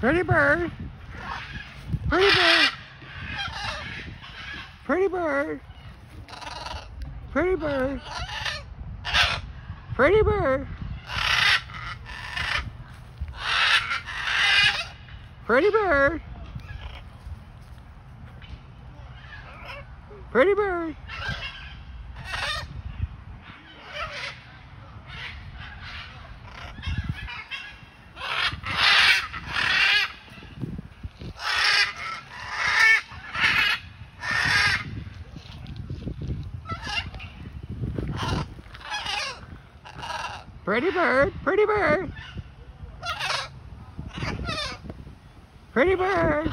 Pretty bird. Pretty bird. Pretty bird. Pretty bird. Pretty bird. Pretty bird. Pretty bird. Pretty bird, pretty bird. Pretty bird.